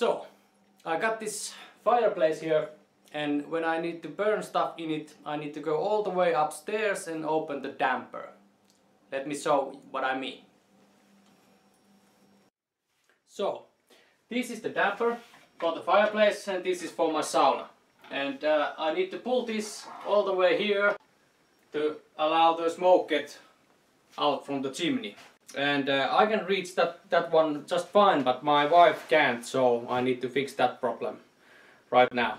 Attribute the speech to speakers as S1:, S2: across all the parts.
S1: So, I got this fireplace here and when I need to burn stuff in it, I need to go all the way upstairs and open the damper. Let me show what I mean. So, this is the damper for the fireplace and this is for my sauna. And uh, I need to pull this all the way here to allow the smoke get out from the chimney. And uh, I can reach that, that one just fine, but my wife can't, so I need to fix that problem right now.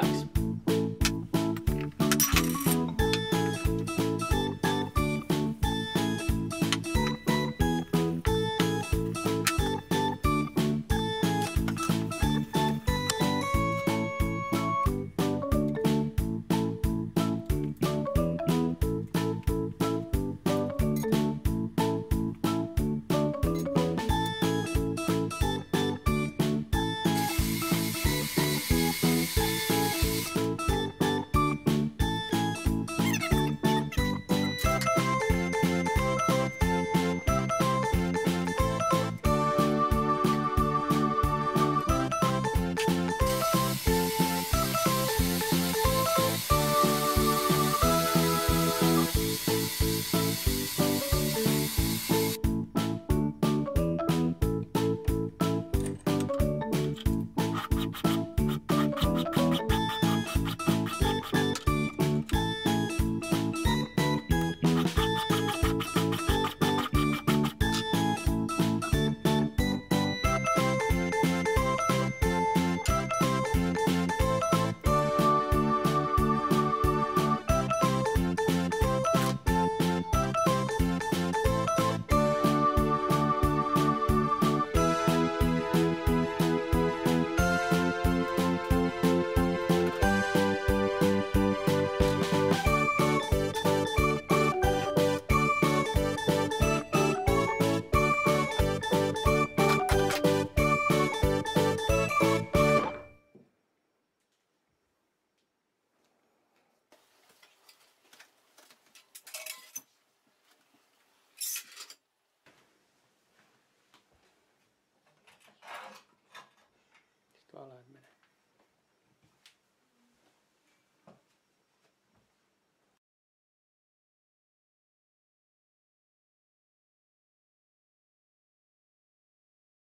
S1: backs.